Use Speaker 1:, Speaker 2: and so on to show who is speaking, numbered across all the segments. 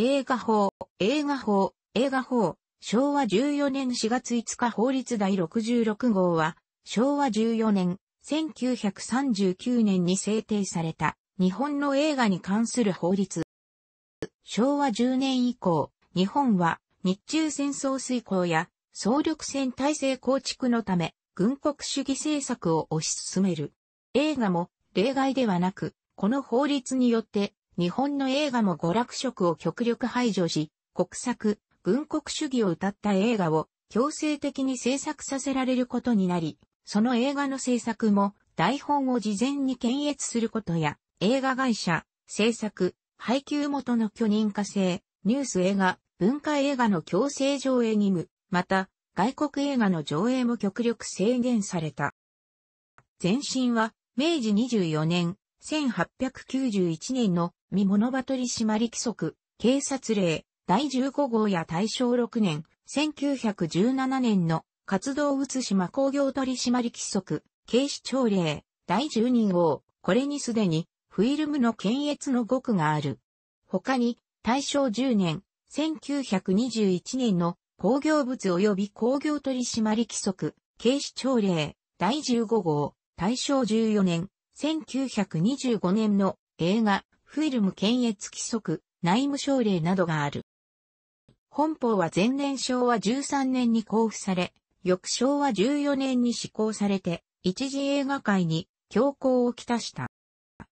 Speaker 1: 映画法、映画法、映画法、昭和14年4月5日法律第66号は、昭和14年、1939年に制定された日本の映画に関する法律。昭和10年以降、日本は日中戦争遂行や総力戦体制構築のため、軍国主義政策を推し進める。映画も例外ではなく、この法律によって日本の映画も娯楽色を極力排除し、国策、軍国主義を謳った映画を強制的に制作させられることになり、その映画の制作も台本を事前に検閲することや、映画会社、制作、配給元の許認可制、ニュース映画、文化映画の強制上映義務、また、外国映画の上映も極力制限された。前身は、明治24年、1891年の見物場取締規則、警察令、第15号や大正6年、1917年の活動写島工業取締規則、警視庁令、第12号、これにすでに、フィルムの検閲の語句がある。他に、大正10年、1921年の工業物及び工業取締規則、警視庁令、第15号、大正14年、1925年の映画、フィルム検閲規則、内務省令などがある。本法は前年昭和13年に交付され、翌昭和14年に施行されて、一次映画界に強行をきたした。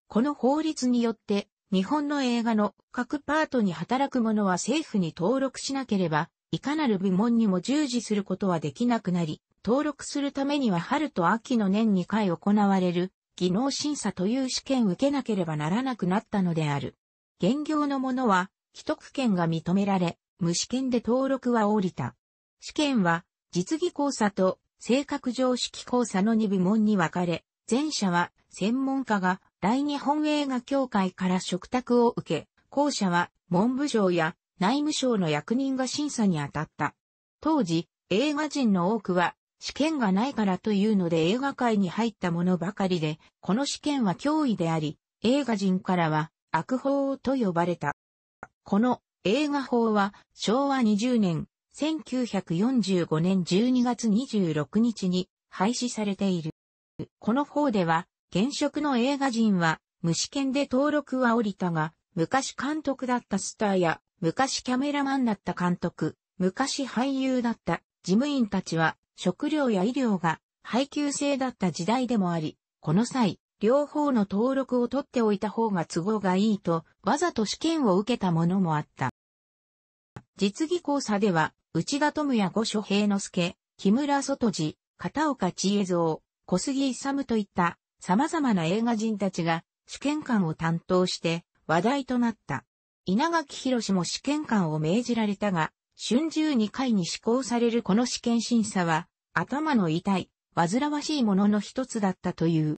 Speaker 1: この法律によって、日本の映画の各パートに働く者は政府に登録しなければ、いかなる部門にも従事することはできなくなり、登録するためには春と秋の年2回行われる技能審査という試験を受けなければならなくなったのである。現業の者は、既得権が認められ、無試験で登録は降りた。試験は、実技講座と性格常識講座の2部門に分かれ、前者は専門家が大日本映画協会から嘱託を受け、後者は文部省や内務省の役人が審査に当たった。当時、映画人の多くは試験がないからというので映画界に入ったものばかりで、この試験は脅威であり、映画人からは悪法と呼ばれた。この映画法は昭和20年、1945年12月26日に廃止されている。この法では、現職の映画人は無試験で登録は降りたが、昔監督だったスターや、昔キャメラマンだった監督、昔俳優だった事務員たちは食料や医療が配給制だった時代でもあり、この際、両方の登録を取っておいた方が都合がいいと、わざと試験を受けたものもあった。実技講座では、内田智也五所平之助、木村外治、片岡千恵蔵、小杉勇といった様々な映画人たちが試験官を担当して話題となった。稲垣博も試験官を命じられたが、春秋2回に施行されるこの試験審査は、頭の痛い、煩わしいものの一つだったという。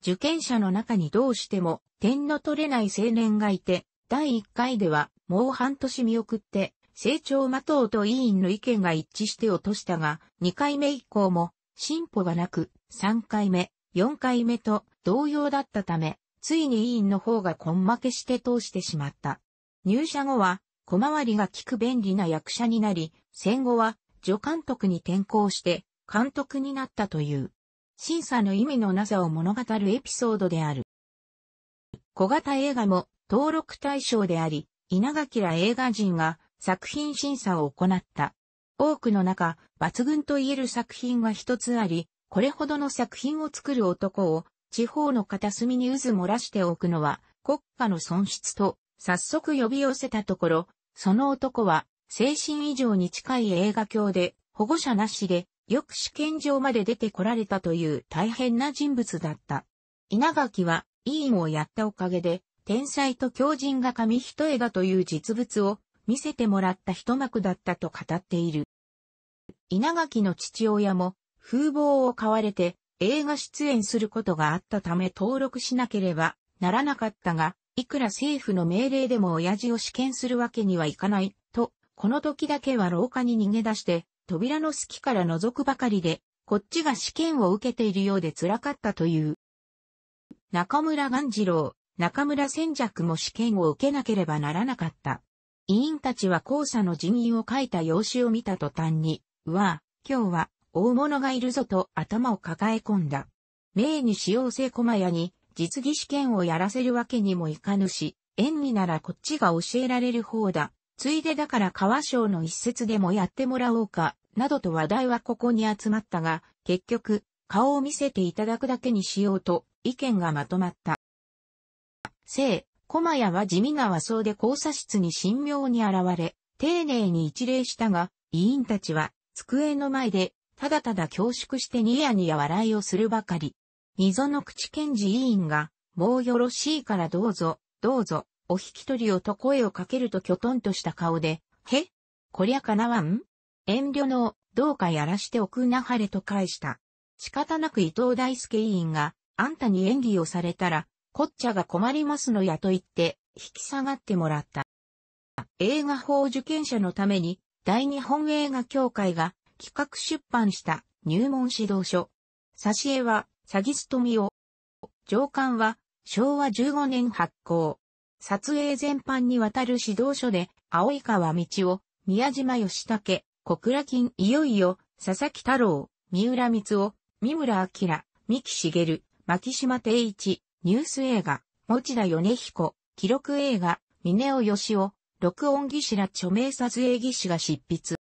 Speaker 1: 受験者の中にどうしても点の取れない青年がいて、第1回ではもう半年見送って成長待とうと委員の意見が一致して落としたが、2回目以降も進歩がなく、3回目、4回目と同様だったため、ついに委員の方が根負けして通してしまった。入社後は小回りが利く便利な役者になり、戦後は助監督に転校して監督になったという。審査の意味のなさを物語るエピソードである。小型映画も登録対象であり、稲垣ら映画人が作品審査を行った。多くの中、抜群と言える作品は一つあり、これほどの作品を作る男を地方の片隅に渦漏らしておくのは国家の損失と早速呼び寄せたところ、その男は精神異常に近い映画教で保護者なしでよく試験場まで出てこられたという大変な人物だった。稲垣は委員をやったおかげで天才と狂人が紙一重だという実物を見せてもらった一幕だったと語っている。稲垣の父親も風貌を買われて映画出演することがあったため登録しなければならなかったが、いくら政府の命令でも親父を試験するわけにはいかない、と、この時だけは廊下に逃げ出して、扉の隙から覗くばかりで、こっちが試験を受けているようで辛かったという。中村鴈治郎、中村千尺も試験を受けなければならなかった。委員たちは交差の人員を書いた用紙を見た途端に、うわ、今日は大物がいるぞと頭を抱え込んだ。名に使用性駒屋に実技試験をやらせるわけにもいかぬし、縁にならこっちが教えられる方だ。ついでだから川省の一節でもやってもらおうか、などと話題はここに集まったが、結局、顔を見せていただくだけにしようと、意見がまとまった。聖、駒屋は地味な和装で交差室に神妙に現れ、丁寧に一礼したが、委員たちは、机の前で、ただただ恐縮してニヤニヤ笑いをするばかり。溝の口検事委員が、もうよろしいからどうぞ、どうぞ、お引き取りをと声をかけるときょとんとした顔で、へこりゃかなわん？遠慮の、どうかやらしておくなはれと返した。仕方なく伊藤大輔委員が、あんたに演技をされたら、こっちゃが困りますのやと言って、引き下がってもらった。映画法受験者のために、大日本映画協会が企画出版した入門指導書。挿絵は、詐欺富を。上巻は、昭和15年発行。撮影全般にわたる指導書で、青井川道夫、宮島義武、小倉金いよいよ、佐々木太郎、三浦光夫、三村明、三木茂、牧島定一、ニュース映画、持田米彦、記録映画、峰尾義夫、録音技師ら著名撮影技師が執筆。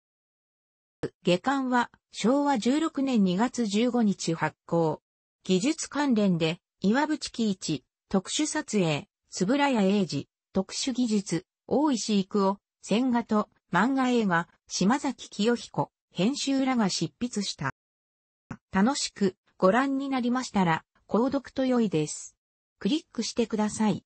Speaker 1: 下巻は昭和16年2月15日発行。技術関連で、岩渕喜一、特殊撮影、つぶらや英二、特殊技術、大石育夫、千賀と漫画映画、島崎清彦、編集らが執筆した。楽しくご覧になりましたら、購読と良いです。クリックしてください。